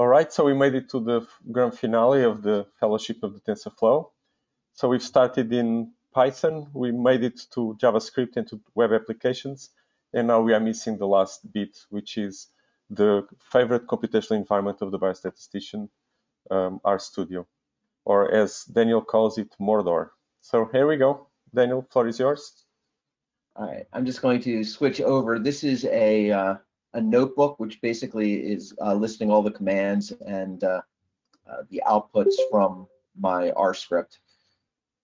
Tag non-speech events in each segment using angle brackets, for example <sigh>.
All right, so we made it to the grand finale of the fellowship of the TensorFlow. So we've started in Python, we made it to JavaScript and to web applications, and now we are missing the last bit, which is the favorite computational environment of the biostatistician, um, RStudio, or as Daniel calls it, Mordor. So here we go. Daniel, floor is yours. All right, I'm just going to switch over. This is a uh, a notebook, which basically is uh, listing all the commands and uh, uh the outputs from my R script.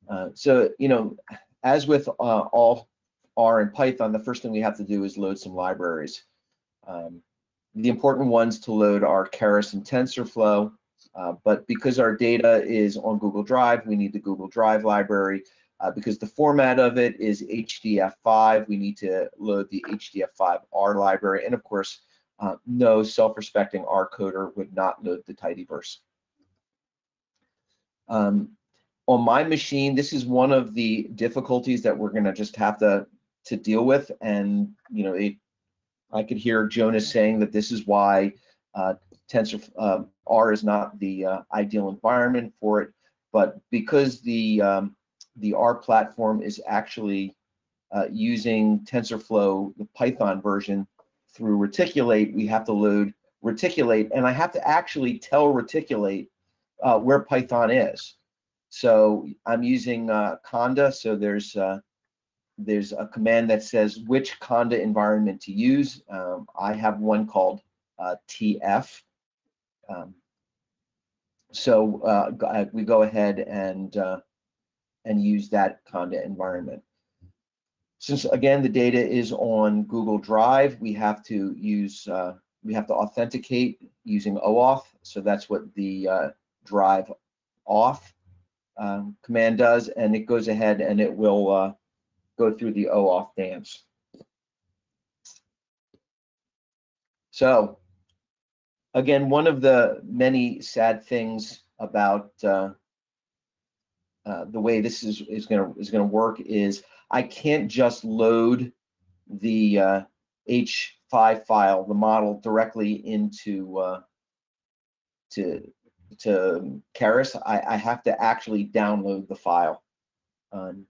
Uh, so, you know, as with uh, all R and Python, the first thing we have to do is load some libraries. Um, the important ones to load are Keras and TensorFlow, but because our data is on Google Drive, we need the Google Drive library. Uh, because the format of it is HDF5, we need to load the HDF5R library. And of course, uh, no self-respecting R coder would not load the tidyverse. Um, on my machine, this is one of the difficulties that we're gonna just have to, to deal with. And, you know, it, I could hear Jonas saying that this is why uh, Tensor uh, R is not the uh, ideal environment for it. But because the um, the R platform is actually uh, using TensorFlow, the Python version, through Reticulate. We have to load Reticulate, and I have to actually tell Reticulate uh, where Python is. So I'm using uh, Conda. So there's uh, there's a command that says which Conda environment to use. Um, I have one called uh, TF. Um, so uh, we go ahead and uh, and use that Conda environment. Since again, the data is on Google Drive, we have to use, uh, we have to authenticate using OAuth. So that's what the uh, drive auth um, command does. And it goes ahead and it will uh, go through the OAuth dance. So again, one of the many sad things about uh, the way this is is going to is going to work is I can't just load the uh, H5 file, the model, directly into uh, to to Keras. I, I, have to actually download the file. Um,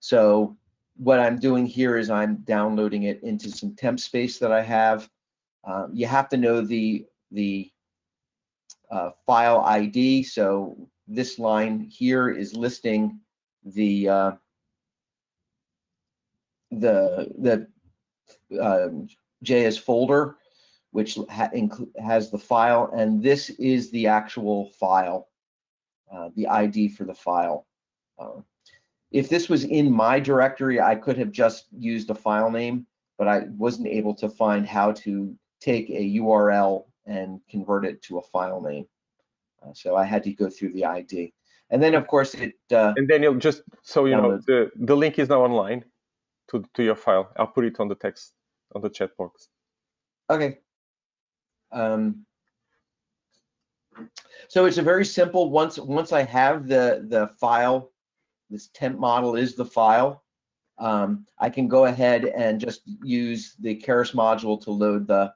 so what I'm doing here is I'm downloading it into some temp space that I have. Um, you have to know the the uh, file ID. So this line here is listing the uh, the the uh, JS folder, which ha has the file, and this is the actual file, uh, the ID for the file. Uh, if this was in my directory, I could have just used a file name, but I wasn't able to find how to take a URL and convert it to a file name. Uh, so I had to go through the ID. And then of course it. Uh, and Daniel, just so you know, the, the link is now online to, to your file. I'll put it on the text, on the chat box. Okay. Um, so it's a very simple, once once I have the, the file, this temp model is the file, um, I can go ahead and just use the Keras module to load the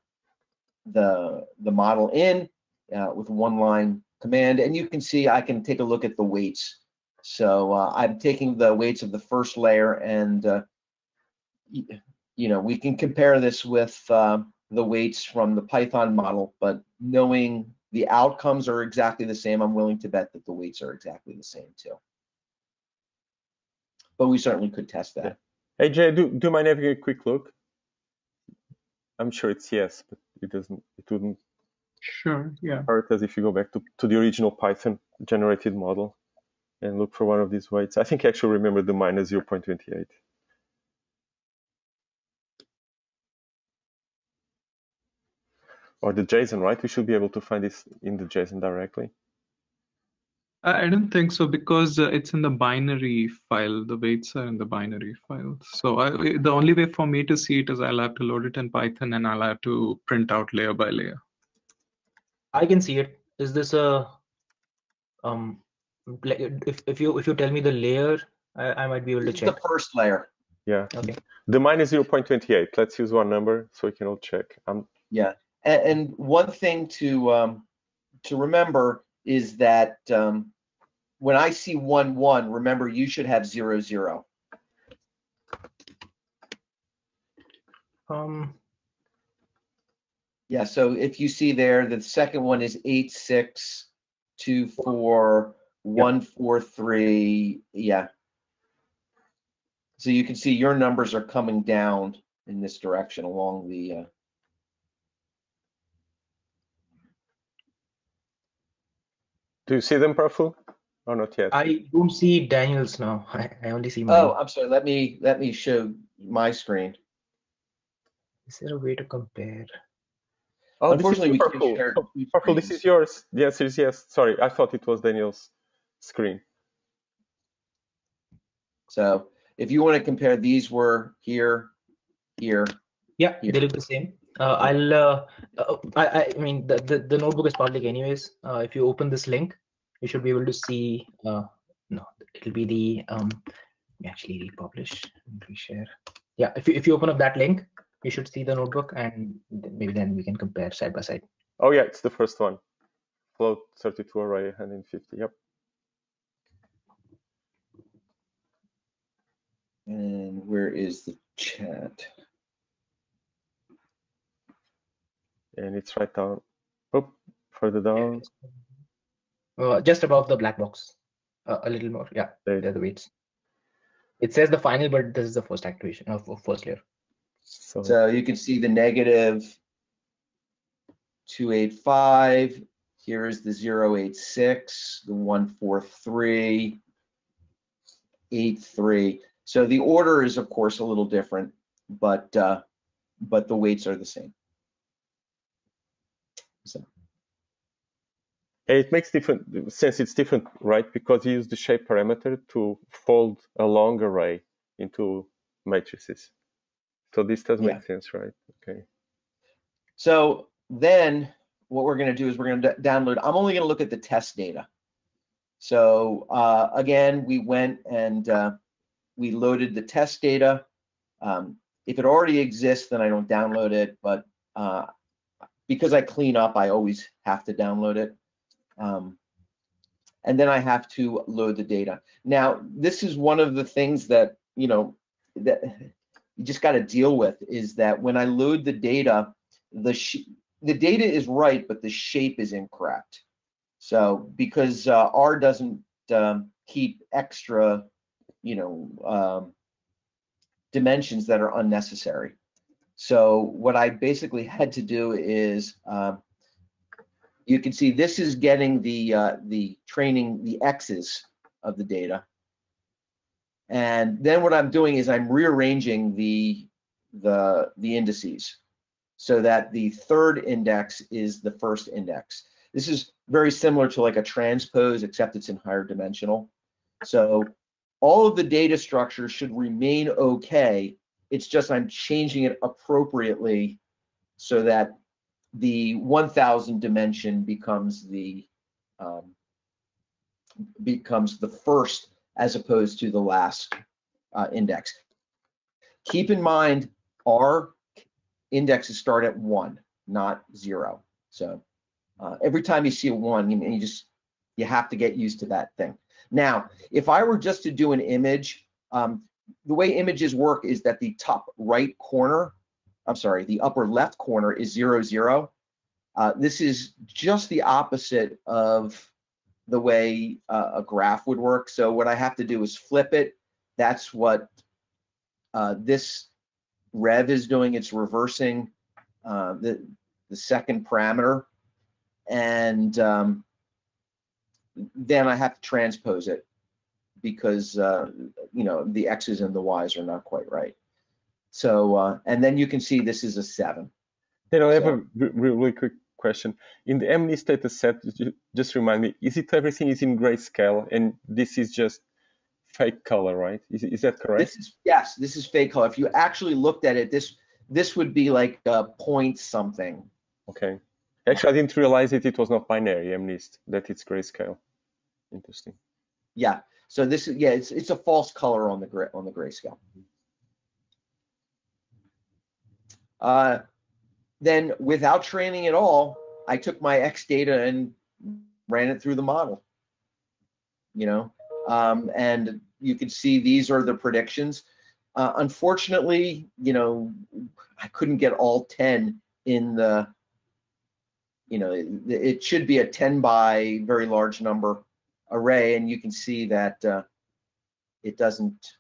the the model in uh, with one line command, and you can see I can take a look at the weights. So uh, I'm taking the weights of the first layer, and uh, you know we can compare this with uh, the weights from the Python model, but knowing the outcomes are exactly the same, I'm willing to bet that the weights are exactly the same too. But we certainly could test that. Hey Jay, do, do you mind having a quick look? I'm sure it's yes, but it doesn't. It wouldn't Sure, yeah. Hurt as if you go back to, to the original Python generated model and look for one of these weights. I think I actually remember the minus 0.28. Or the JSON, right? We should be able to find this in the JSON directly. I don't think so because uh, it's in the binary file. The weights are in the binary file. So I, the only way for me to see it is I'll have to load it in Python and I'll have to print out layer by layer. I can see it. Is this a um like if if you if you tell me the layer, I, I might be able to check. The first layer. Yeah. Okay. The mine is 0.28. Let's use one number so we can all check. Um, yeah. And, and one thing to um, to remember is that um, when I see one one, remember you should have zero zero. Um, Yeah, so if you see there, the second one is eight six two four one four three. Yeah. So you can see your numbers are coming down in this direction along the. Uh, Do you see them, Prafu? Or not yet? I don't see Daniel's now. <laughs> I, I only see oh, mine. I'm sorry. Let me let me show my screen. Is there a way to compare? Oh, this is Unfortunately, we can't share. Oh, two Prafu, this is yours. The answer is yes. Sorry, I thought it was Daniel's screen. So if you want to compare, these were here, here. Yeah, Yeah. they look the same. Uh, I'll. Uh, uh, I, I I mean, the, the the notebook is public anyways. Uh, if you open this link, you should be able to see. Uh, no, it'll be the um. Actually, republish and reshare. Yeah, if you if you open up that link, you should see the notebook, and maybe then we can compare side by side. Oh yeah, it's the first one. Float 32 array 150. Yep. And where is the chat? And it's right down. Oh, further down. Uh, just above the black box, uh, a little more. Yeah, There. they're the weights. It says the final, but this is the first activation of of first layer. So, So you can see the negative 285. Here is the 086, the 143, 83. So the order is of course a little different, but uh, but the weights are the same. So it makes different sense. It's different, right? Because you use the shape parameter to fold a long array into matrices. So this does Yeah. make sense, right? Okay. So then what we're going to do is we're going to download. I'm only going to look at the test data. So uh, again, we went and uh, we loaded the test data. Um, if it already exists, then I don't download it. But uh, because I clean up, I always have to download it. Um, and then I have to load the data. Now, this is one of the things that, you know, that you just got to deal with is that when I load the data, the sh- the data is right, but the shape is incorrect. So because uh, R doesn't um, keep extra, you know, um, dimensions that are unnecessary. So what I basically <laughs> had to do is, um, you can see this is getting the uh, the training the x's of the data, and then what I'm doing is I'm rearranging the the the indices so that the third index is the first index. This is very similar to like a transpose, except it's in higher dimensional. So all of the data structures should remain okay. It's just I'm changing it appropriately so that the 1000 dimension becomes the um, becomes the first as opposed to the last uh, index. Keep in mind, our indexes start at one, not zero. So uh, every time you see a one, you, you just you have to get used to that thing. Now, if I were just to do an image, um, the way images work is that the top right corner, I'm sorry, the upper left corner is zero zero. Uh, this is just the opposite of the way uh, a graph would work. So what I have to do is flip it. That's what uh, this rev is doing. It's reversing uh, the the second parameter, and um, then I have to transpose it because uh, you know the x's and the y's are not quite right. So uh, and then you can see this is a seven. Then I have So- a really quick question. In the MNIST data set, just remind me, is it everything is in grayscale and this is just fake color, right? Is, is that correct? This is yes, this is fake color. If you actually looked at it, this this would be like a point something. Okay. Actually, I didn't realize it. It was not binary MNIST, that it's grayscale. Interesting. Yeah. So this is yeah, it's it's a false color on the gray on the grayscale. Uh, then without training at all, I took my X data and ran it through the model. You know, um, and you can see these are the predictions. Uh, unfortunately, you know, I couldn't get all 10 in the, you know, it, it should be a 10 by very large number array, and you can see that uh, it doesn't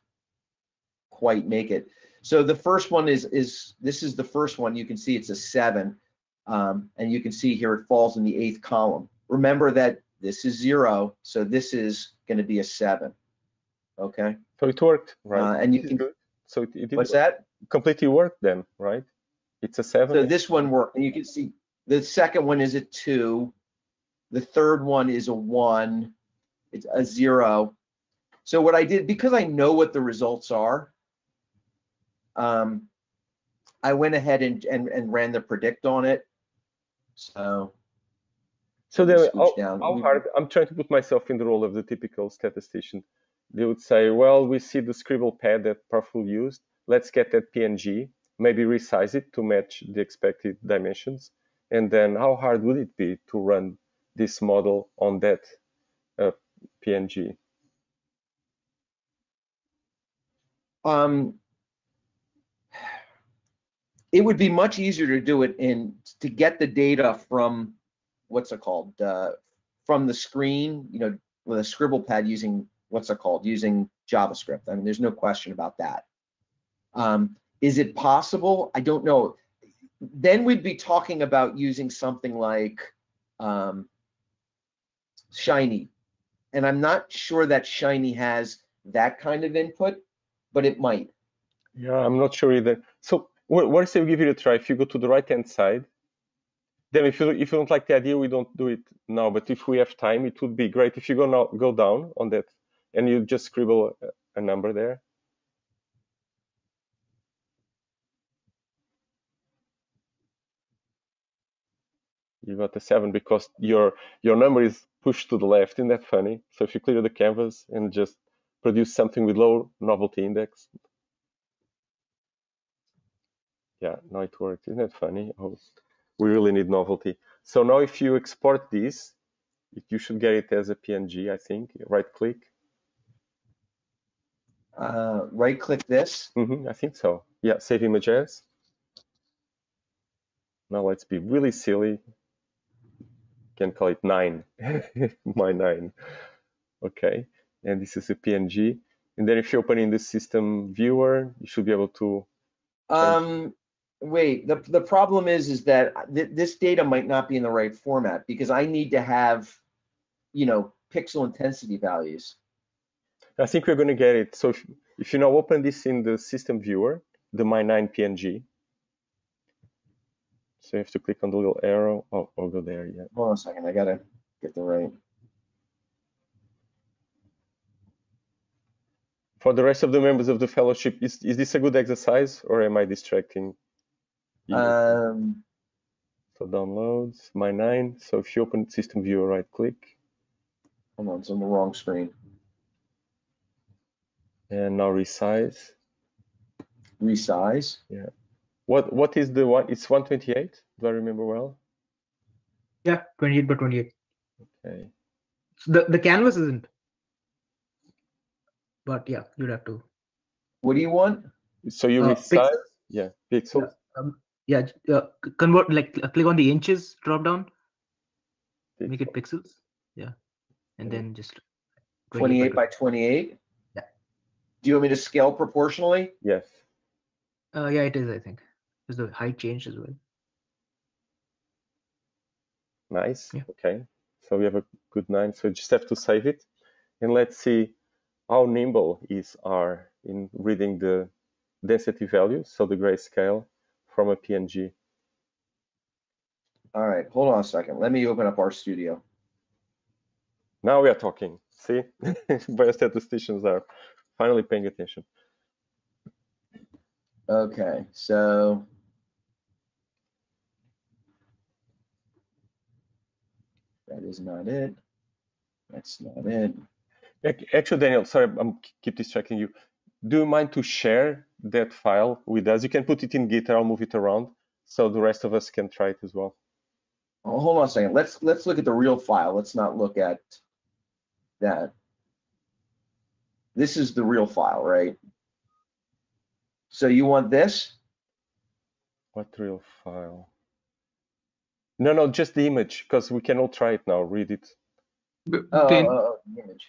quite make it. So the first one is, is this is the first one. You can see it's a seven, um, and you can see here it falls in the eighth column. Remember that this is zero, so this is going to be a seven. Okay. So it worked, right? Uh, and you can. So it, it What's that? completely worked then, right? It's a seven. So this one worked, and you can see the second one is a two. The third one is a one. It's a zero. So what I did, because I know what the results are, um, I went ahead and, and, and ran the predict on it. So So then, how, hard? I'm trying to put myself in the role of the typical statistician. They would say, well, we see the scribble pad that Prafu used. Let's get that PNG, maybe resize it to match the expected dimensions. And then how hard would it be to run this model on that uh, PNG? um, it would be much easier to do it in to get the data from what's it called uh, from the screen you know with a scribble pad using what's it called using javascript. I mean there's no question about that. Um, is it possible? I don't know. Then we'd be talking about using something like um, shiny. And i'm not sure that shiny has that kind of input but it might. Yeah, I'm not sure either. So if we give it a try? If you go to the right-hand side, then if you if you don't like the idea, we don't do it now. But if we have time, it would be great if you go now go down on that and you just scribble a, a number there. You got a seven because your your number is pushed to the left. Isn't that funny? So if you clear the canvas and just produce something with low novelty index, yeah, now it worked. Isn't that funny? Oh, we really need novelty. So now if you export this, you should get it as a PNG, I think. Right click. uh, right click this hmm I think so. Yeah, save image as. Now let's be really silly. Can call it nine. <laughs> My nine. Okay. And this is a PNG. And then if you open in the system viewer, you should be able to Um, wait, the, the problem is, is that th- this data might not be in the right format because I need to have, you know, pixel intensity values. I think we're going to get it. So if, if you now open this in the system viewer, the My9 PNG. So you have to click on the little arrow. Oh, I'll go there. Yeah. Hold on a second, I gotta get the right. For the rest of the members of the fellowship, is, is this a good exercise or am I distracting? Um, so downloads, My9. So if you open system viewer, right click. hold on, it's on the wrong screen. And now resize. Resize. Yeah. What What is the one? It's 128. Do I remember well? Yeah, 28 by 28. Okay. So the, the canvas isn't. But yeah, you'd have to. What do you want? So you Uh, resize. pixels. Yeah, pixels. Um, yeah, uh, convert like uh, click on the inches drop down, make it pixels. Yeah, and then just 28 by 28? Yeah. Do you want me to scale proportionally? Yes. Uh, yeah, it is. I think. because the height changed as well? Nice. Yeah. Okay. So we have a good nine. So you just have to save it. And let's see how nimble is R in reading the density values, so the grayscale from a PNG. All right, hold on a second. Let me open up RStudio. Now we are talking. See, <laughs> biostatisticians are finally paying attention. Okay, so. That is not it. That's not it. Actually, Daniel, sorry, I'm keep distracting you. Do you mind to share that file with us? You can put it in Git. I'll move it around so the rest of us can try it as well. Oh, hold on a second. Let's let's look at the real file. Let's not look at that. This is the real file, right? So you want this? What real file? No, no, just the image, because we can all try it now. Read it. But Oh, Dan- oh, oh, the image.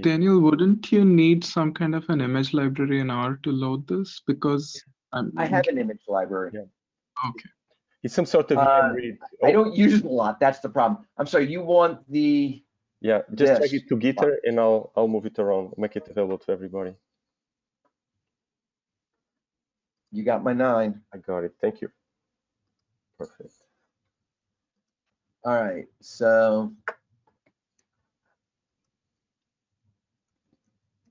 Daniel, wouldn't you need some kind of an image library in R to load this? Because I'm I have an image library. Yeah. okay. It's some sort of Uh, read. I don't use it a lot. That's the problem. I'm sorry. You want the? Yeah, just tag Yes. it to Gitter and I'll I'll move it around, make it available to everybody. You got my nine. I got it. Thank you. Perfect. All right. So.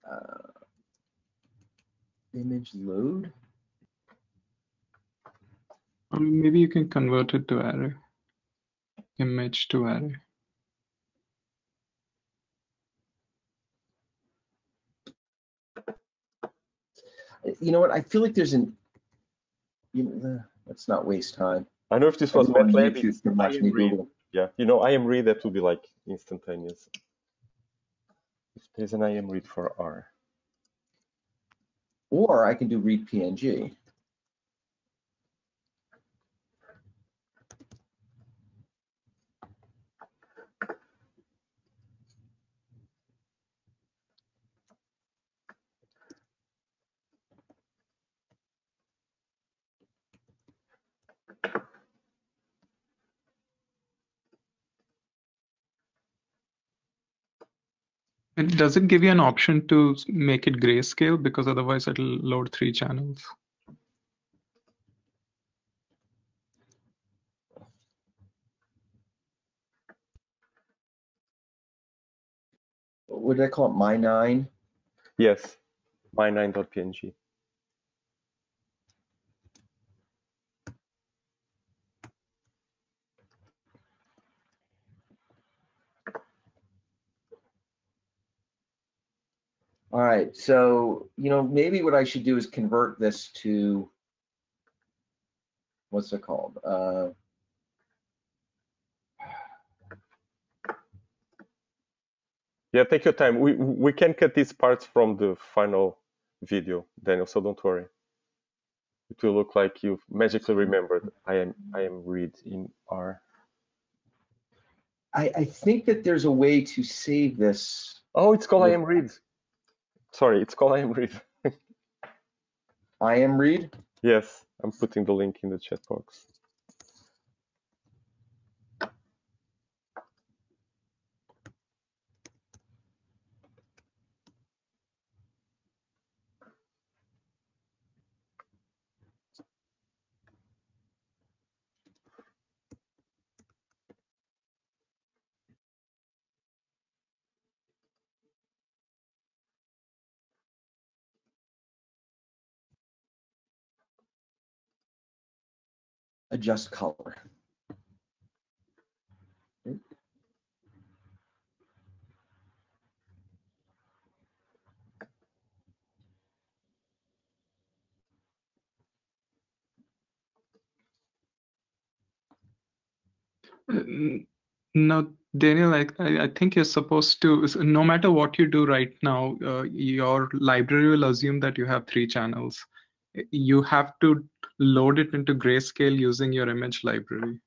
Uh, image load. Or maybe you can convert it to array. Image to array. You know what? I feel like there's an. You know, uh, let's not waste time. I know if this was Everyone MATLAB, YouTube it's too much IM. Google. Yeah, you know, imread that would be like instantaneous. If there's an imread for R. Or I can do read PNG. And does it give you an option to make it grayscale? Because otherwise it'll load three channels. What did I call it? My nine. Yes, my9.png. All right. So you know maybe what I should do is convert this to. What's it called? Uh, Yeah, take your time. We we can cut these parts from the final video, Daniel, so don't worry. It will look like you've magically remembered I am imread in R. I, I think that there's a way to save this. Oh, it's called imread. Sorry, it's called imread. I am read. Yes, I'm putting the link in the chat box. Adjust color. Now, Daniel, I, I I think you're supposed to, no matter what you do right now, uh, your library will assume that you have three channels. You have to load it into grayscale using your image library.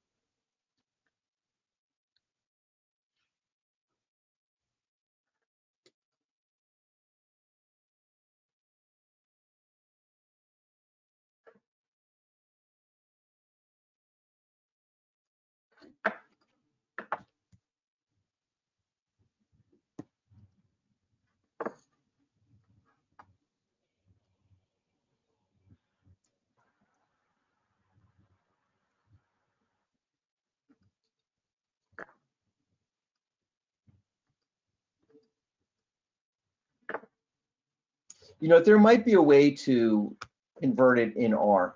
You know, there might be a way to convert it in R.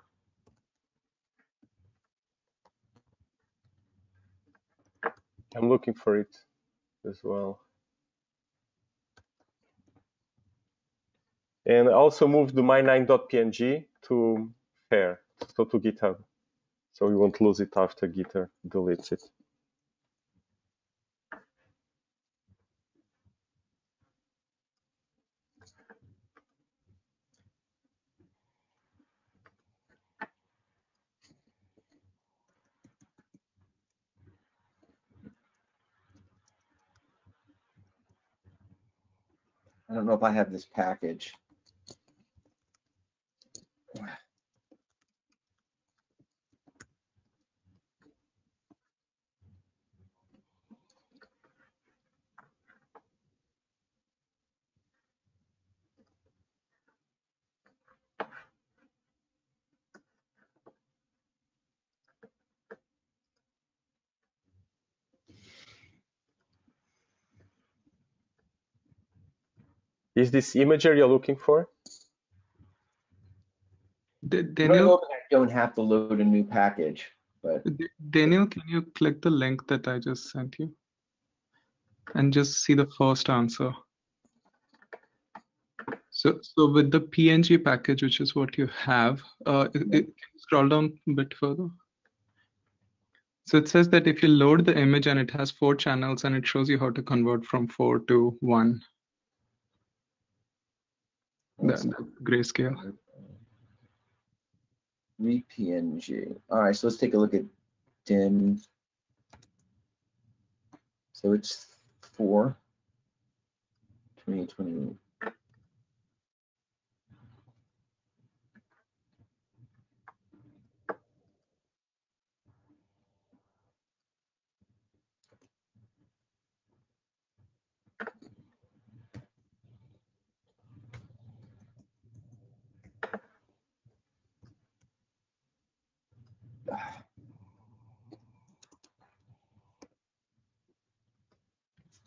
I'm looking for it as well. And also moved the my9.png to fair, so to GitHub. So we won't lose it after Gitter deletes it. Don't know if I have this package. Is this imager you're looking for? D- I don't Daniel, I don't have to load a new package, but D- Daniel, can you click the link that I just sent you? And just see the first answer. So, so with the PNG package, which is what you have, uh, it, it- scroll down a bit further. So it says that if you load the image and it has four channels and it shows you how to convert from four to one, the, the grayscale. read PNG. All right, so let's take a look at dim. So it's four. 2020.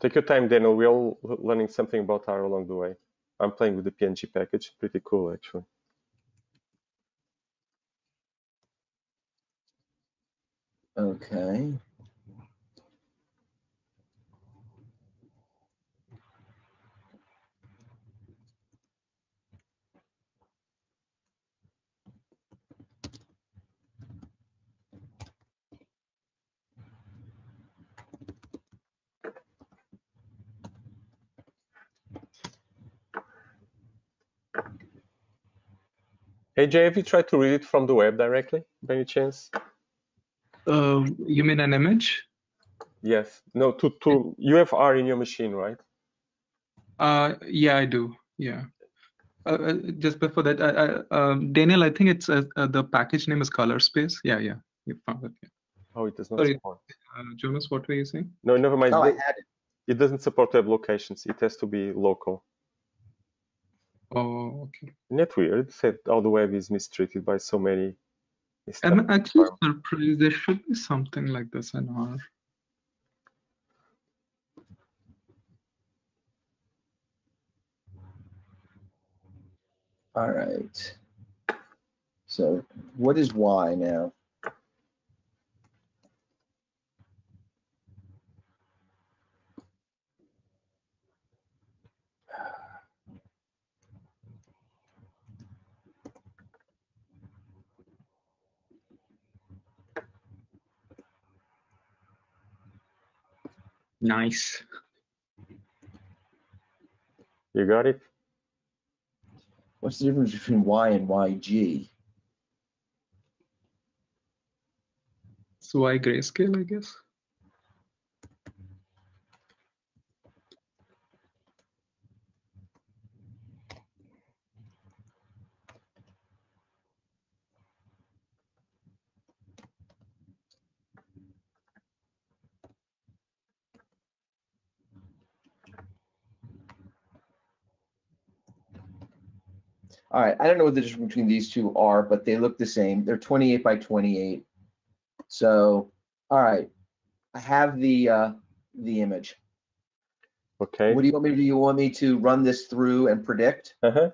Take your time, Daniel. We're all learning something about R along the way. I'm playing with the PNG package. Pretty cool, actually. Okay. Hey, Jay, have you tried to read it from the web directly, by any chance? Uh, you mean an image? Yes. No, to, to you have R in your machine, right? Uh, yeah, I do. Yeah. Uh, uh, just before that, I, I, um, Daniel, I think it's uh, uh, the package name is Color Space. Yeah, yeah, you found it. Yeah. Oh, it does not Sorry. support. Uh, Jonas, what were you saying? No, never mind. Oh, I It- had it. It doesn't support web locations. It has to be local. Oh, okay. Isn't that weird? Said how the web is mistreated by so many. I'm actually established surprised there should be something like this in R. All right. So what is Y now? Nice. You got it? What's the difference between Y and YG? So why grayscale, I guess? All right, I don't know what the difference between these two are, but they look the same. They're 28 by 28. So, all right, I have the uh, the image. Okay. What do you want me to do? You want me to run this through and predict? Uh-huh.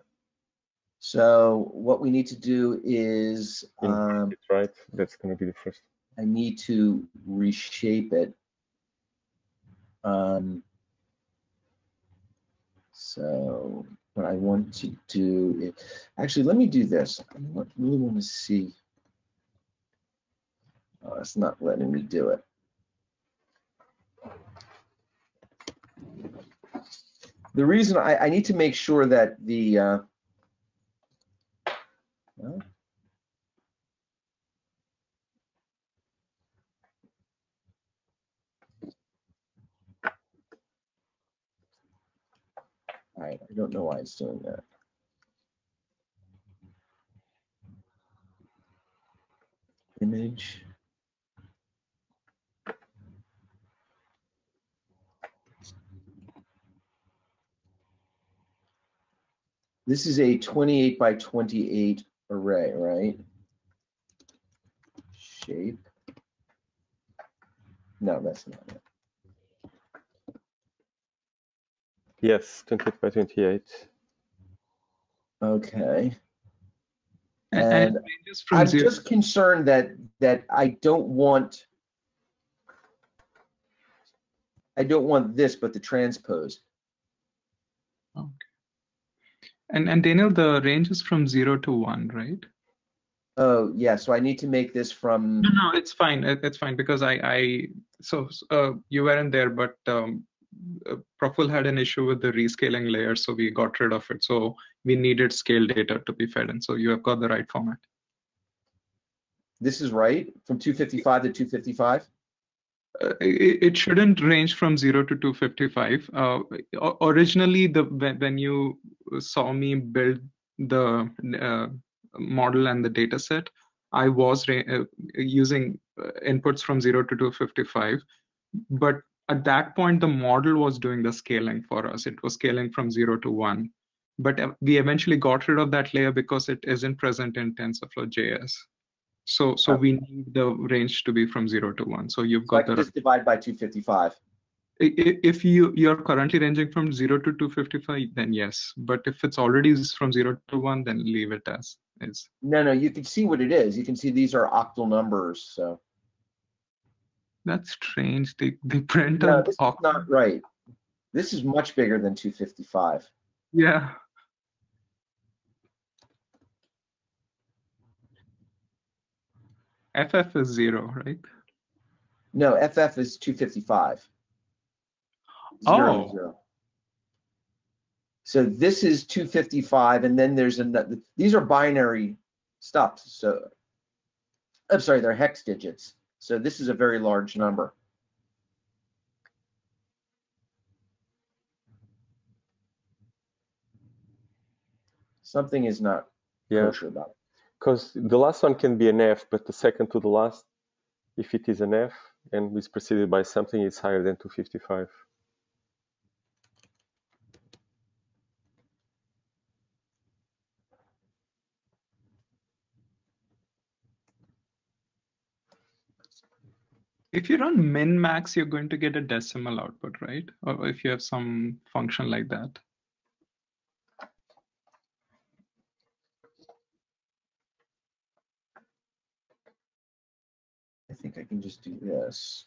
So what we need to do is um, It's right. That's going to be the first. I need to reshape it. Um, so what I want to do is, actually, let me do this. I really want to see. Oh, it's not letting me do it. The reason I, I need to make sure that the, uh, well, Right, I don't know why it's doing that. Image. This is a 28 by 28 array, right? Shape. No, that's not it. Yes, 28 by 28. Okay. And, And and it ranges from I'm zero. just concerned that that I don't want I don't want this, but the transpose. Okay. And and Daniel, the range is from zero to one, right? Oh, yeah. So I need to make this from No, no, it's fine. It, it's fine because I, I, so uh, you weren't there, but um, uh, Prafu had an issue with the rescaling layer, so we got rid of it. So we needed scale data to be fed, and so you have got the right format. this is right from 255 to 255. Uh, it, it shouldn't range from zero to 255. Uh, originally, the when, when you saw me build the uh, model and the data set, I was uh, using uh, inputs from zero to 255. But at that point, the model was doing the scaling for us. It was scaling from zero to one. But uh, we eventually got rid of that layer because it isn't present in TensorFlow JS. So so Oh. we need the range to be from zero to one. So you've got the just divide by 255. I- i- If you you're currently ranging from zero to 255, then yes. But if it's already from zero to one, then leave it as is. No, no, you can see what it is. You can see these are octal numbers. So That's strange. They they print no, this is not right. This is much bigger than 255. Yeah. FF is zero, right? No, FF is 255. Zero, Oh. zero. So this is 255, and then there's another. These are binary stuff. So I'm sorry, they're hex digits. So this is a very large number. Something is not Yeah, kosher about it. because the last one can be an F, but the second to the last, if it is an F and is preceded by something, it's higher than 255. If you run min max, you're going to get a decimal output, right? Or if you have some function like that. I think I can just do this.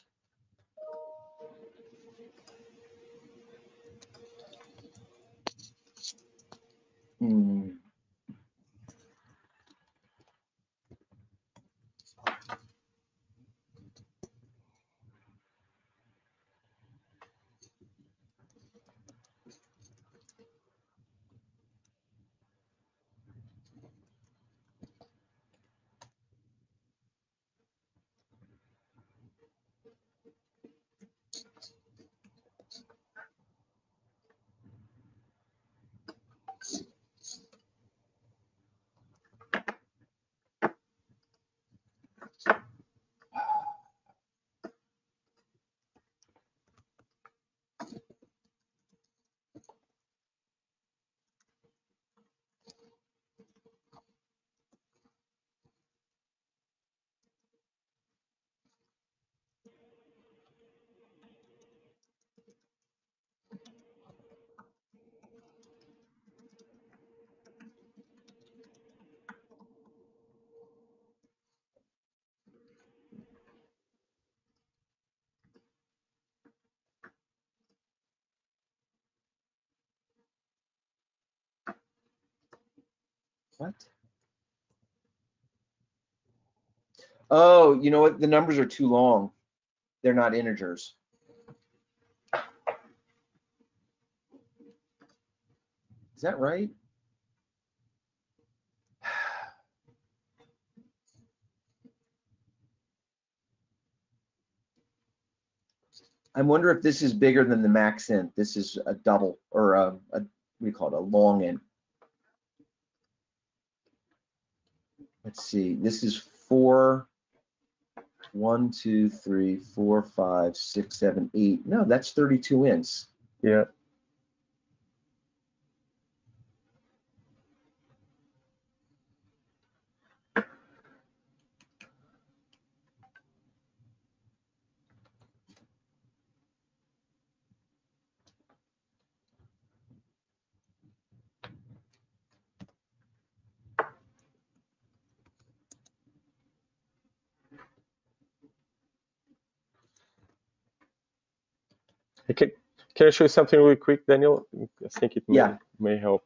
Hmm. What? Oh, you know what? The numbers are too long. They're not integers. Is that right? <sighs> I wonder if this is bigger than the max int. This is a double or a, a we call it a long int. Let's see, this is four, one, two, three, four, five, six, seven, eight. No, that's 32 inch. Yeah. Okay. Can I show you something really quick, Daniel? I think it may, Yeah. may help.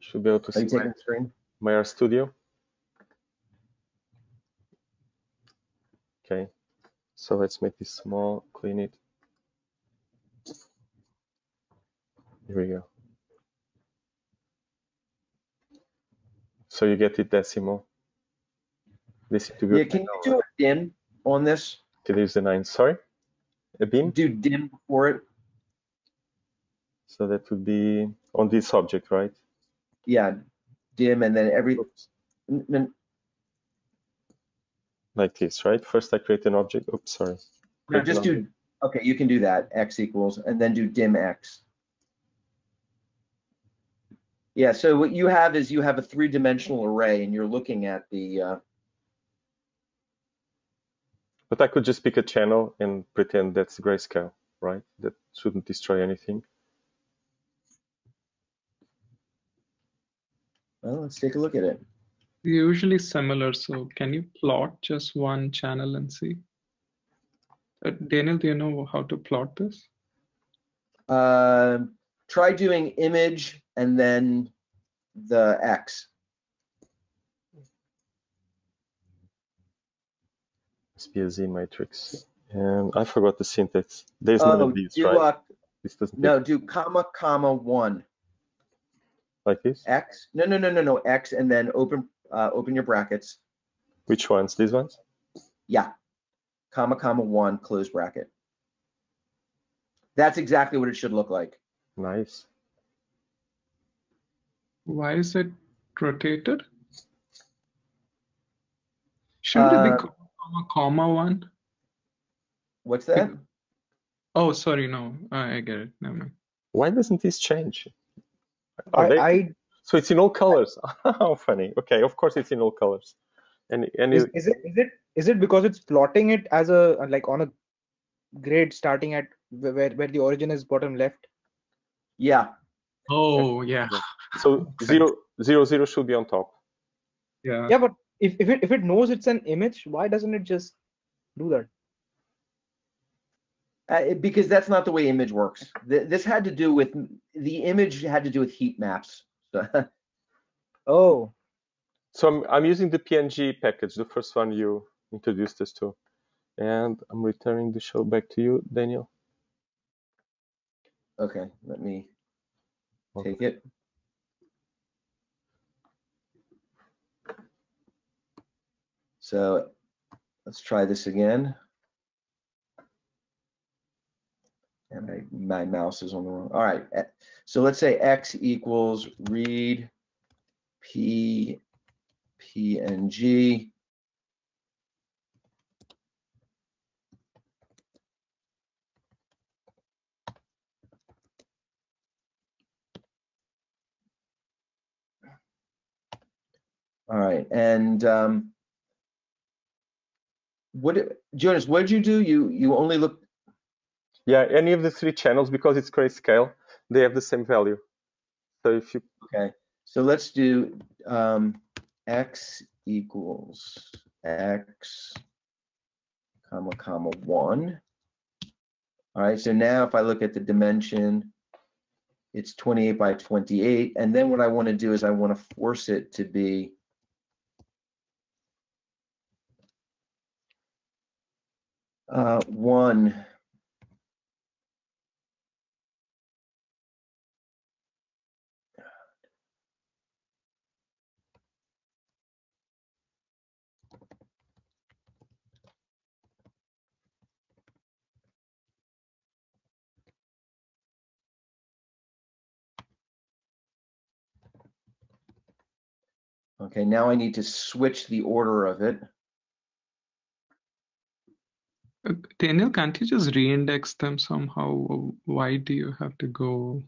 Should be able to Are see my, screen? my RStudio. Okay. So let's make this small, clean it. Here we go. So you get it decimal. This is to go Yeah, can you do a dim on this? to use the nine. Sorry, a beam. Do dim for it? So that would be on this object, right? Yeah, dim and then every, Oops. n- n- Like this, right? First I create an object. Oops, sorry. no, just do, okay, you can do that, x equals, and then do dim x. Yeah, so what you have is you have a three-dimensional array and you're looking at the, uh, But I could just pick a channel and pretend that's grayscale, right? That shouldn't destroy anything. well, let's take a look at it. Usually similar, so can you plot just one channel and see? Uh, Daniel, do you know how to plot this? Um, try doing image and then the x. Must be a Z matrix. And I forgot the syntax. There's none Oh, of these, do, right? uh, This doesn't no, do comma, comma, one, like this. x. No, no, no, no, no, x, and then open, uh, open your brackets. Which ones? These ones? Yeah, comma, comma, one, close bracket. That's exactly what it should look like. Nice. Why is it rotated? Shouldn't it Uh, be comma, comma one? What's that? Oh, sorry, no, I I get it. Never mind. Why doesn't this change? Are I, they- I So it's in all colors. How <laughs> oh, funny. Okay, of course it's in all colors. And and is, it- is it is it is it because it's plotting it as a like on a grid starting at where where the origin is bottom left? Yeah, Oh, yeah, so Makes <laughs> zero zero zero should be on top. yeah. Yeah, but if, if it if it knows it's an image, why doesn't it just do that? uh, because that's not the way image works. Th- This had to do with, the image had to do with heat maps. <laughs> Oh, So I'm I'm using the PNG package, the first one you introduced us to. And I'm returning the show back to you, Daniel. Okay, let me take it. So let's try this again. And my, my mouse is on the wrong, all right. eh, So let's say X equals read P, PNG. All right, and um, what, Jonas, what did you do? You, you only look. Yeah, any of the three channels, because it's grayscale, they have the same value. So if you okay, so let's do um, X equals X, comma, comma, one. All right, so now if I look at the dimension, it's 28 by 28, and then what I want to do is I want to force it to be uh, one. Okay, now I need to switch the order of it. Daniel, can't you just re-index them somehow? Why do you have to go?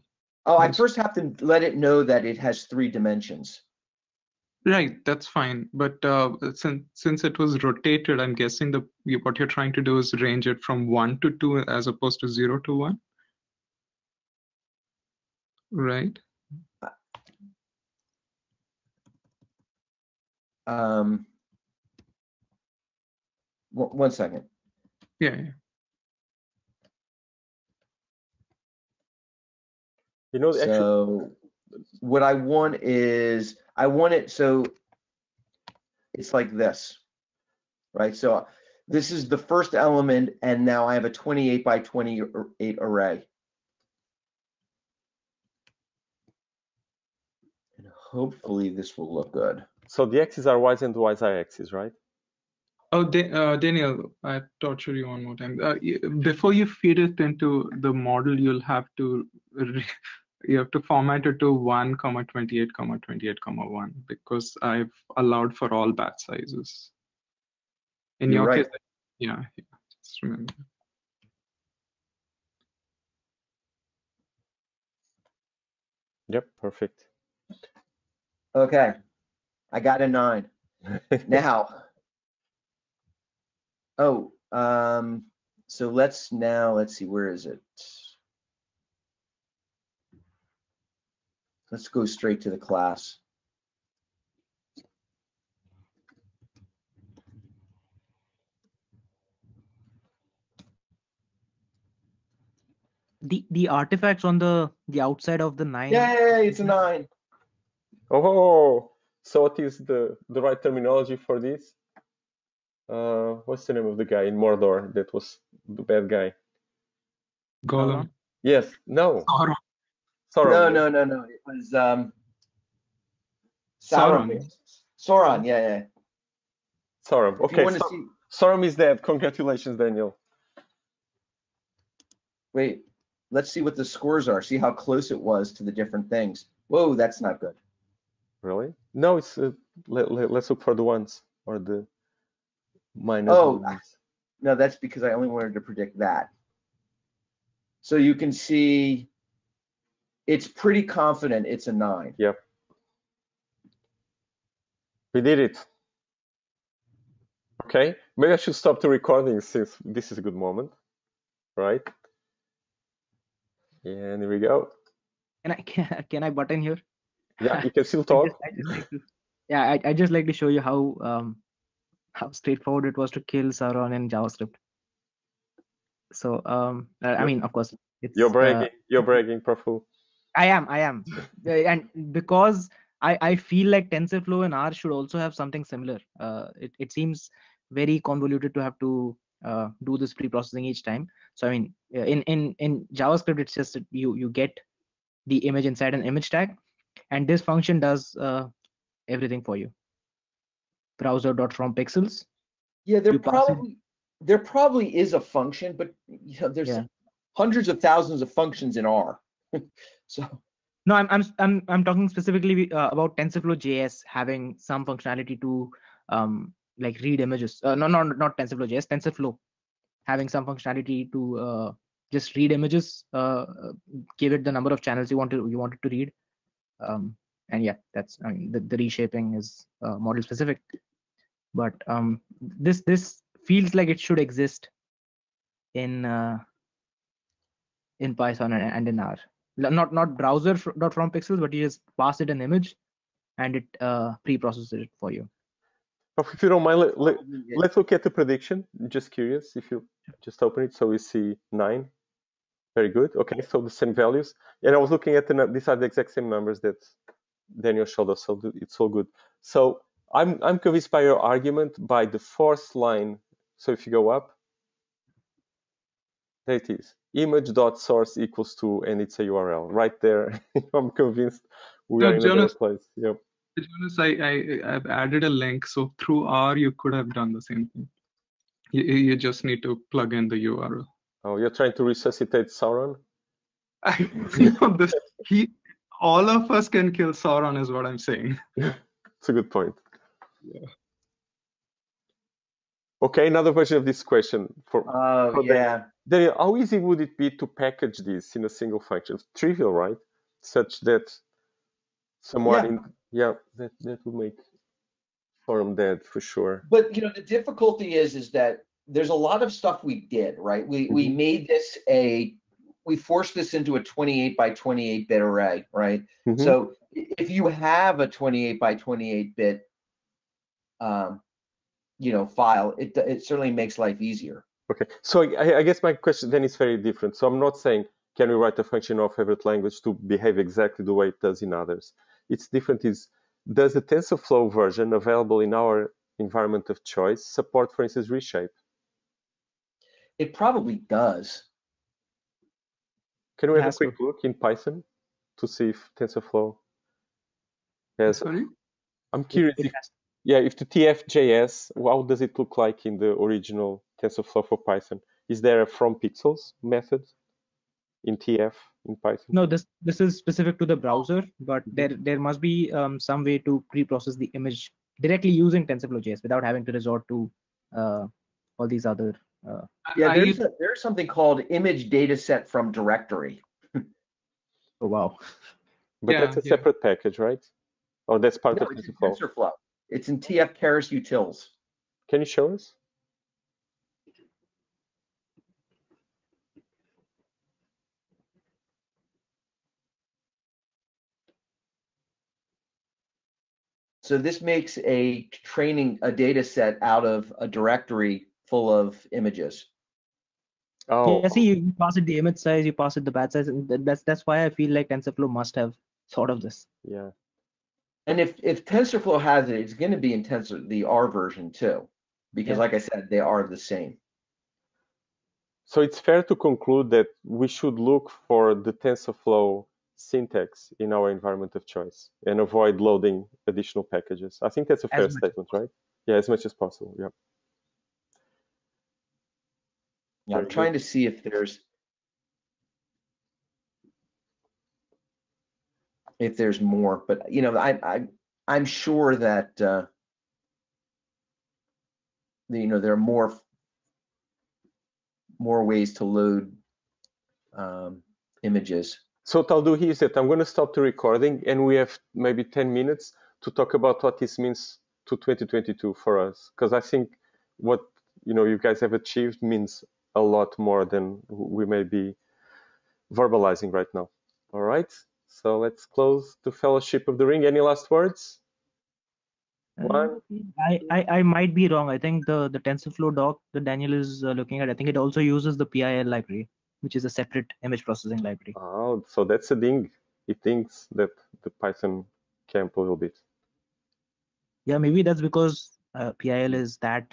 Oh, I first have to let it know that it has three dimensions. Right, that's fine. But uh, since since it was rotated, I'm guessing the what you're trying to do is range it from one to two as opposed to zero to one. Right? Um, one second. Yeah, yeah. You know, actually, So what I want is, I want it so it's like this, right? So this is the first element, and now I have a 28 by 28 array. And hopefully this will look good. so the x's are y's and the y's are x's, right? Oh, Da- uh, Daniel, I torture you one more time. Uh, before you feed it into the model, you'll have to re- you have to format it to one comma 28 comma 28 comma one because I've allowed for all batch sizes. In You're your right. case, yeah, yeah, just remember. Yep, perfect. Okay, I got a nine. <laughs> Now, oh, um, so let's now, let's see, where is it? Let's go straight to the class. The the artifacts on the the outside of the nine. Yay, it's a nine. Oh, so what is the the right terminology for this? Uh, what's the name of the guy in Mordor that was the bad guy? Gollum. Yes, no, Sauron. Sauron. No, no, no, no, it was, um, Sauron. Sauron. Sauron, yeah, yeah. Sauron. Okay, you want to Sau- see, Sauron is dead. Congratulations, Daniel. wait, let's see what the scores are. See how close it was to the different things. Whoa, that's not good. Really? No, it's uh, let, let, us look for the ones or the minus Oh, ones. No, that's because I only wanted to predict that. So you can see it's pretty confident it's a nine. Yep. We did it. Okay, maybe I should stop the recording since this is a good moment, right? And here we go. Can I <laughs> can, can I button here? Yeah, you can still <laughs> I talk. just, I just like to, yeah, I, I just like to show you how um how straightforward it was to kill Sauron in JavaScript. So um, I mean, of course, it's You're uh, bragging. You're bragging, Praful. I am, I am, <laughs> Uh, and because I I feel like TensorFlow and R should also have something similar. Uh, it it seems very convoluted to have to uh, do this pre-processing each time. So I mean, uh, in in in JavaScript, it's just that you you get the image inside an image tag, and this function does uh, everything for you. Browser dot from pixels. Yeah, there probably there probably is a function, but you know, there's Yeah. hundreds of thousands of functions in R. <laughs> so No, I'm I'm I'm I'm talking specifically uh, about TensorFlow JS having some functionality to um like read images. Uh, no, no, not TensorFlow JS, TensorFlow having some functionality to uh, just read images, uh, uh, give it the number of channels you want to you want it to read. Um, and yeah, that's I mean the, the reshaping is uh, model specific, but um this this feels like it should exist in uh, in Python and, and in R. not not browser dot from pixels but you just pass it an image and it uh, pre-processes it for you if you don't mind, let, let, let's look at the prediction. Just curious if you just open it. So we see nine. Very good. Okay, so the same values. And I was looking at the, these are the exact same numbers that Daniel showed us. So it's all good. So I'm, I'm convinced by your argument by the fourth line. So if you go up, there it is. Image dot source equals to, and it's a URL right there. <laughs> I'm convinced we are in a better Jonas- place. Yep. Jonas, I, I I've added a link, so through R you could have done the same thing. You, you just need to plug in the URL. Oh, you're trying to resuscitate Sauron? I, you know, this, he, all of us can kill Sauron, is what I'm saying. <laughs> it's a good point. Yeah. Okay, another version of this question. For, Oh, for yeah. Daniel, how easy would it be to package this in a single function? Trivial, right? Such that someone, Yeah. in, yeah, that, that would make forum dead for sure. But you know, the difficulty is is that there's a lot of stuff we did, right? We we Mhm. made this a we forced this into a 28 by 28 bit array, right? Mhm. So if you have a 28 by 28 bit um, you know, file, it it certainly makes life easier. Okay, so I, I guess my question then is very different. So I'm not saying can we write a function of favorite language to behave exactly the way it does in others. It's different is does the TensorFlow version available in our environment of choice support, for instance, reshape? It probably does. Can we have a has quick look in Python to see if TensorFlow has? Sorry. I'm curious it if has- yeah, if the TF.js, how does it look like in the original TensorFlow for Python? Is there a from pixels method in TF in Python? No, this this is specific to the browser, but there there must be um, some way to pre-process the image directly using TensorFlow.js without having to resort to uh, all these other. Uh, Yeah, I- there's a, there's something called image data set from directory. <laughs> oh wow! But Yeah, that's a yeah. separate package, right? Or that's part No, of TensorFlow. TensorFlow. It's in TF Keras utils. Can you show us? So this makes a training a data set out of a directory full of images. Oh, Yeah, see, you you pass it the image size, you pass it the batch size, and that's that's why I feel like TensorFlow must have thought of this. yeah. And if if TensorFlow has it, it's going to be in Tensor the R version too, because Yeah. like I said, they are the same. So it's fair to conclude that we should look for the TensorFlow syntax in our environment of choice and avoid loading additional packages. I think that's a fair as statement, right? Yeah, as much as possible. Yeah. Yeah, I'm trying to see if there's if there's more, but you know, I I I'm sure that uh, you know there are more more ways to load um, images. So what I'll do here is that I'm going to stop the recording and we have maybe 10 minutes to talk about what this means to 2022 for us. Because I think what you know you guys have achieved means a lot more than we may be verbalizing right now. All right. So let's close the Fellowship of the Ring. Any last words? One. I, I I might be wrong. I think the the TensorFlow doc that Daniel is uh, looking at, I think it also uses the PIL library, which is a separate image processing library. Oh, so that's a thing. It thinks that the Python camp a little bit. Yeah, maybe that's because uh, PIL is that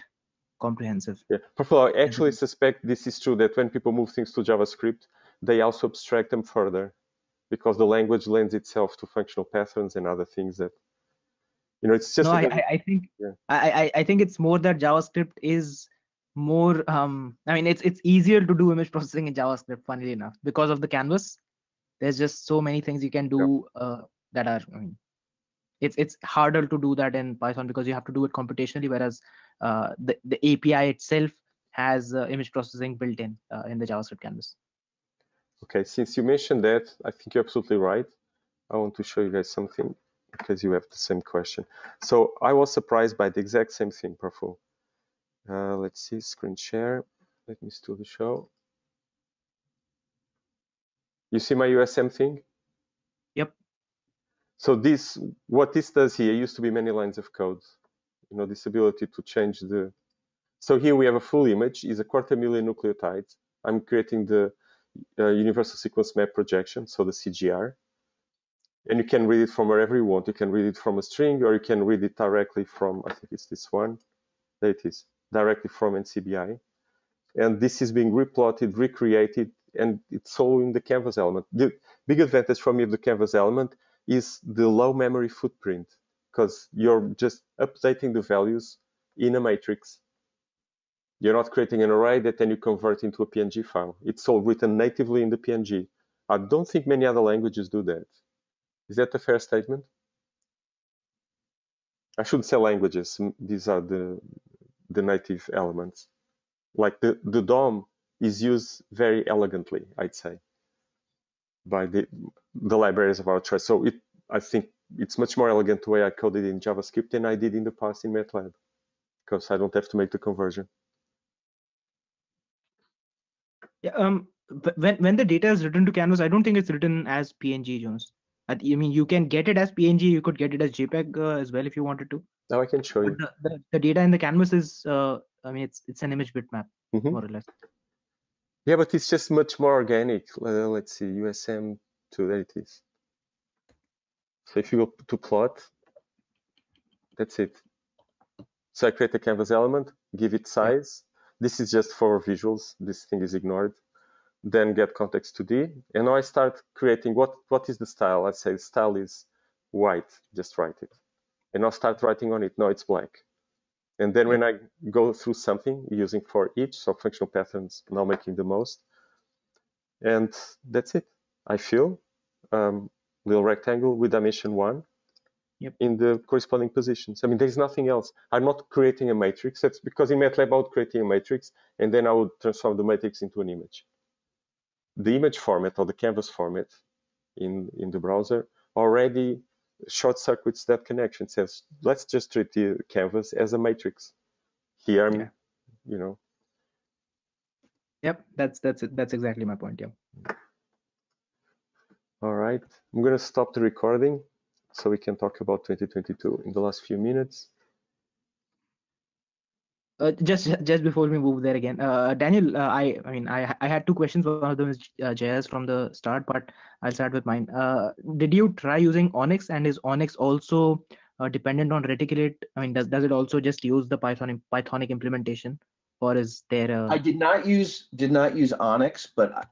comprehensive. Yeah, Professor, I actually suspect this is true that when people move things to JavaScript, they also abstract them further because the language lends itself to functional patterns and other things that, you know, it's just. no, I, I I think Yeah. I, I think it's more that JavaScript is more um I mean it's it's easier to do image processing in JavaScript, funnily enough, because of the canvas. There's just so many things you can do uh, that are I mean it's it's harder to do that in Python because you have to do it computationally, whereas uh, the the API itself has uh, image processing built in uh, in the JavaScript canvas. Okay, since you mentioned that, I think you're absolutely right. I want to show you guys something because you have the same question. So I was surprised by the exact same thing, Praful. Uh, let's see, screen share. Let me still the show. You see my USM thing? Yep. So this, what this does here used to be many lines of code. You know, this ability to change the. So here we have a full image, is a quarter million nucleotides. I'm creating the uh, universal sequence map projection, so the CGR. And you can read it from wherever you want. You can read it from a string, or you can read it directly from, I think it's this one. There it is, directly from NCBI. And this is being replotted, recreated, and it's all in the canvas element. The big advantage for me of the canvas element is the low memory footprint, because you're just updating the values in a matrix. You're not creating an array that then you convert into a PNG file. It's all written natively in the PNG. I don't think many other languages do that. Is that a fair statement? I shouldn't say languages. These are the the native elements. Like the, the DOM is used very elegantly, I'd say, by the, the libraries of our choice. So it, I think it's much more elegant the way I coded in JavaScript than I did in the past in MATLAB, because I don't have to make the conversion. Yeah, um, when when the data is written to Canvas, I don't think it's written as PNG, Jonas. I, mean, you can get it as PNG. You could get it as JPEG uh, as well if you wanted to. Now I can show you. The, the, the, data in the canvas is, uh, I mean, it's it's an image bitmap mm -hmm. more or less. Yeah, but it's just much more organic. Uh, let's see, USM to there it is. So if you go to plot, that's it. So I create a canvas element, give it size. This is just for visuals. This thing is ignored. Then get context to D. And now I start creating what what is the style? I say style is white. Just write it and I'll start writing on it. No, it's black. And then when I go through something using for each, so functional patterns, now making the most. And that's it. I fill um, little rectangle with dimension one yep. in the corresponding positions. I mean, there's nothing else. I'm not creating a matrix. That's because in MATLAB I would creating a matrix and then I would transform the matrix into an image. The image format or the canvas format in, in the browser already short circuits that connection says let's just treat the canvas as a matrix here yeah. you know yep that's that's it that's exactly my point yeah all right i'm going to stop the recording so we can talk about 2022 in the last few minutes uh, just just before we move there again, uh, Daniel, uh, I I mean I I had two questions. One of them is uh, JS from the start, but I'll start with mine. Uh, did you try using ONNX, and is ONNX also uh, dependent on Reticulate? I mean, does does it also just use the Python Pythonic implementation, or is there? A... I did not use did not use ONNX, but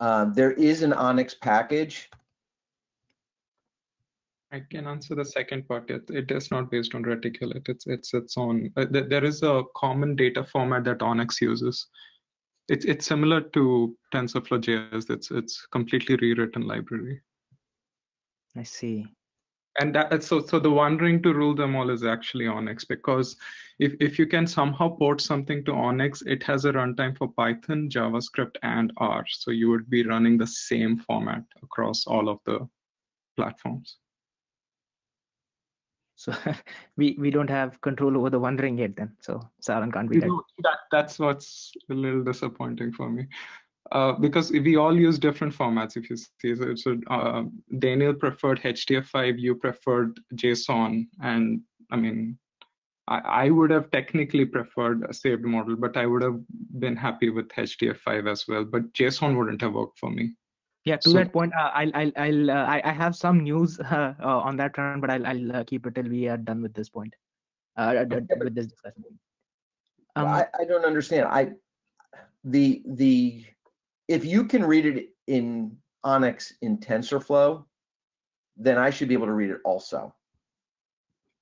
uh, there is an ONNX package I can answer the second part. It, it is not based on reticulate. It's it's its own. Uh, th there is a common data format that ONNX uses. It's it's similar to TensorFlow JS. It's it's completely rewritten library. I see. And that, so so the one ring to rule them all is actually ONNX because if if you can somehow port something to ONNX, it has a runtime for Python, JavaScript, and R. So you would be running the same format across all of the platforms. So <laughs> we we don't have control over the one ring yet then. So Sauron can't be that. that. That's what's a little disappointing for me. Uh, because we all use different formats. If you see, so, so uh, Daniel preferred HDF5, you preferred JSON, and I mean, I, I, would have technically preferred a saved model, but I would have been happy with HDF5 as well. But JSON wouldn't have worked for me yeah to so, that point uh, i'll i'll, I'll uh, I, I have some news <laughs> uh, uh, on that front but i'll, I'll uh, keep it till we are done with this point. Uh, with this discussion. Um, I, I don't understand. I the the if you can read it in ONNX in tensorflow then i should be able to read it also.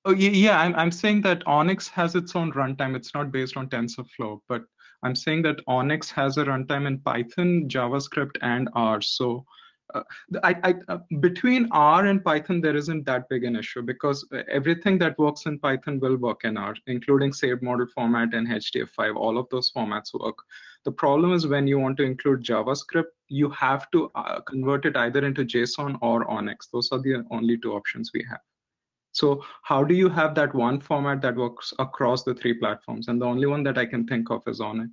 Oh yeah i'm, I'm saying that ONNX has its own runtime. It's not based on tensorflow but I'm saying that ONNX has a runtime in Python, JavaScript, and R. So uh, I, I, uh, between R and Python, there isn't that big an issue because uh, everything that works in Python will work in R, including saved model format and HDF5. All of those formats work. The problem is when you want to include JavaScript, you have to uh, convert it either into JSON or ONNX. Those are the only two options we have. So how do you have that one format that works across the three platforms? And the only one that I can think of is ONNX.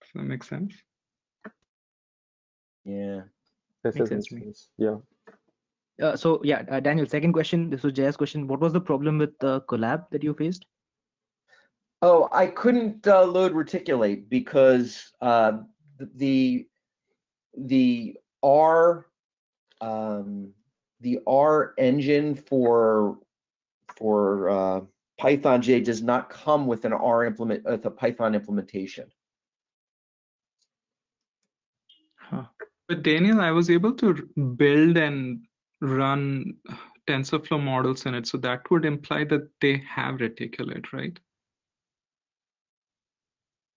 Does that make sense? Yeah. That makes sense. sense. Yeah. Uh, so yeah, uh, Daniel, second question. This was JS question. What was the problem with the Colab that you faced? Oh, I couldn't uh, load reticulate because uh, the the R um, the R engine for for uh, Python J does not come with an R implement with a Python implementation. Huh. But Daniel, I was able to build and run TensorFlow models in it, so that would imply that they have reticulate, right?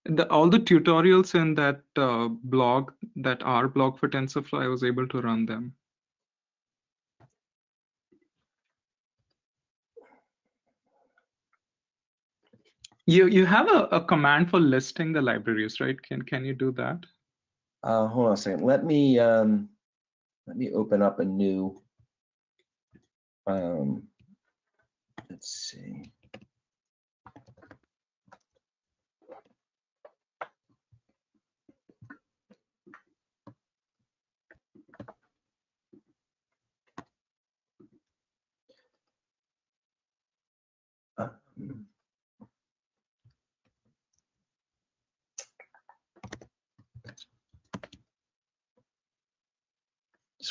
The, all the tutorials in that uh, blog, that R blog for TensorFlow, I was able to run them. You you have a, a command for listing the libraries, right? Can can you do that? Uh, hold on a second. Let me um, let me open up a new. Um, let's see.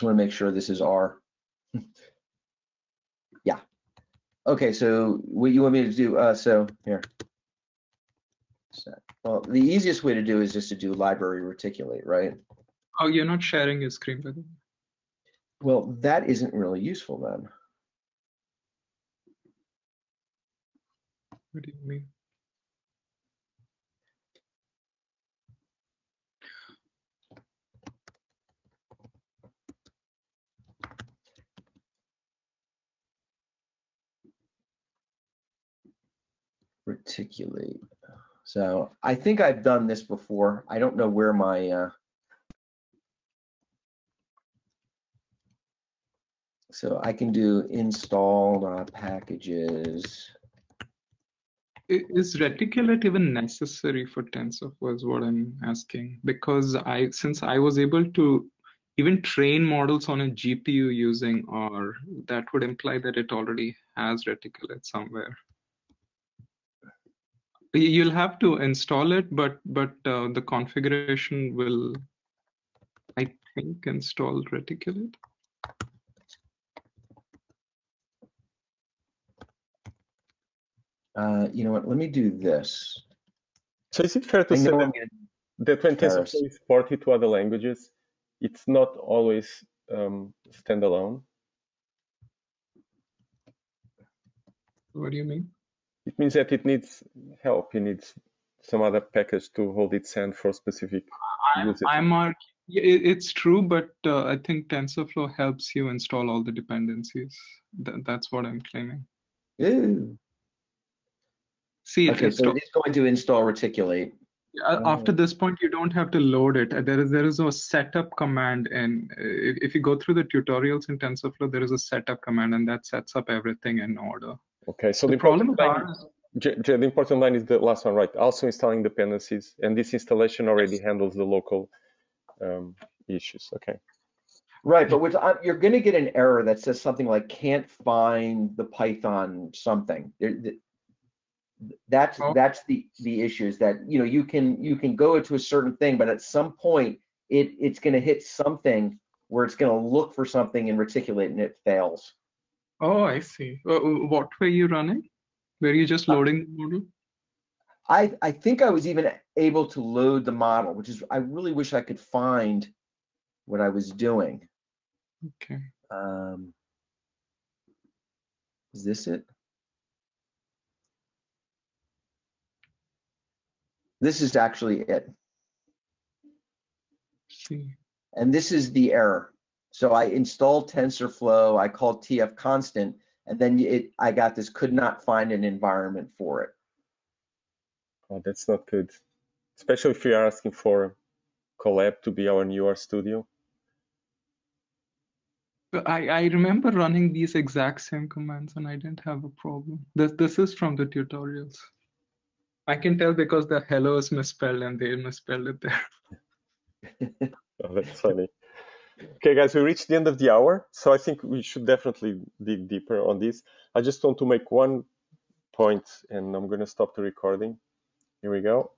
Just want to make sure this is R. <laughs> yeah. Okay, so what you want me to do? Uh, so here. So, well, the easiest way to do is just to do library reticulate, right? Oh, you're not sharing your screen with me. Well, that isn't really useful then. What do you mean? Reticulate. So I think I've done this before. I don't know where my uh, so I can do install uh, packages. Is reticulate even necessary for TensorFlow is what I'm asking because I since I was able to even train models on a GPU using R, that would imply that it already has reticulate somewhere. Y- You'll have to install it, but but uh, the configuration will, I think, install reticulate. Uh, you know what? Let me do this. So is it fair to I say that, I'm that when TensorFlow is ported to other languages, it's not always um, standalone? What do you mean? It means that it needs help. It needs some other package to hold its hand for specific I'm. I'm arg- it's true, but uh, I think TensorFlow helps you install all the dependencies. Th- that's what I'm claiming. Ooh. See, it Okay, so install- it is going to install reticulate. uh, after this point, you don't have to load it. There is there is a setup command, and uh, if, if you go through the tutorials in TensorFlow, there is a setup command, and that sets up everything in order. Okay, so The the problem important line, is J- J- the important line is the last one, right? Also installing dependencies, and this installation already handles the local um, issues. Okay. Right, but with, uh, you're going to get an error that says something like can't find the Python something. There, th- that's Oh. that's the the issue is that you know you can you can go to a certain thing, but at some point it it's going to hit something where it's going to look for something and reticulate and it fails. Oh, I see. Uh, uh, what were you running? Were you just Uh, loading the model? I I think I was even able to load the model, which is I really wish I could find what I was doing. Okay. Um, is this it? This is actually it. See. And this is the error. So I installed TensorFlow, I called TF constant, and then it I got this could not find an environment for it. Oh, that's not good. Especially if we are asking for Colab to be our new RStudio. I, I remember running these exact same commands and I didn't have a problem. This this is from the tutorials. I can tell because the hello is misspelled and they misspelled it there. <laughs> Oh, that's funny. Okay, guys, we reached the end of the hour, so I think we should definitely dig deeper on this. I just want to make one point, and I'm going to stop the recording. Here we go.